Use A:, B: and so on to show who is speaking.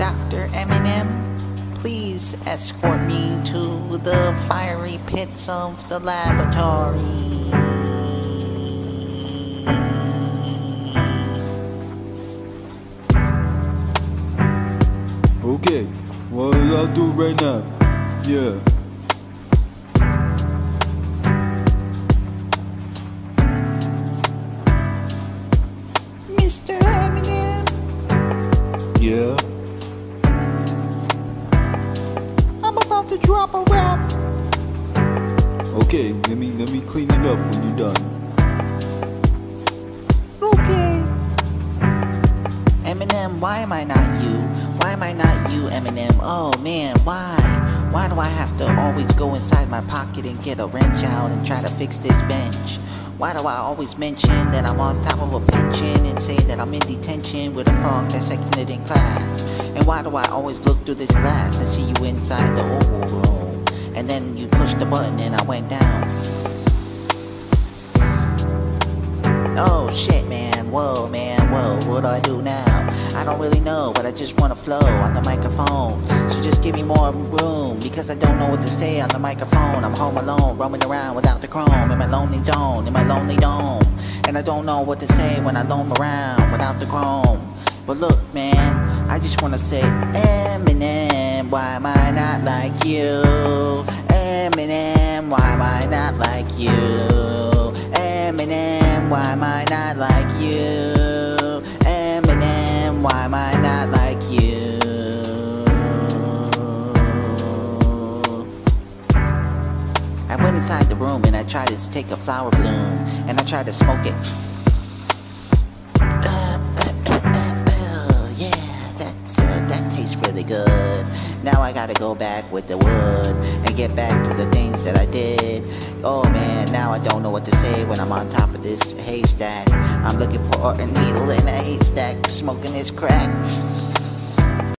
A: Dr. Eminem, please escort me to the fiery pits of the laboratory.
B: Okay, what I'll do right now? Yeah.
A: Mr. Eminem,
B: Yeah.
A: To drop a rap.
B: Okay, let me let me clean it up when you're done.
A: Okay. Eminem, why am I not you? Why am I not you, Eminem? Oh man, why? Why do I have to always go inside my pocket and get a wrench out and try to fix this bench? Why do I always mention that I'm on top of a pension and say that I'm in detention with a frog that's seconded in class? And why do I always look through this glass and see you inside the oval room? You push the button and I went down. Oh shit, man. Whoa, man. Whoa. What do I do now? I don't really know, but I just wanna flow on the microphone. So just give me more room because I don't know what to say on the microphone. I'm home alone, roaming around without the chrome in my lonely zone, in my lonely dome. And I don't know what to say when I roam around without the chrome. But look, man, I just wanna say, Eminem, why am I not like you? Eminem, why am I not like you? Eminem, why am I not like you? Eminem, why am I not like you? I went inside the room and I tried to take a flower bloom and I tried to smoke it. Uh, uh, uh, yeah, that's, uh, that tastes really good. Now I gotta go back with the wood and get back to the things that I did. Oh man, now I don't know what to say when I'm on top of this haystack. I'm looking for a needle in a haystack, smoking this crack.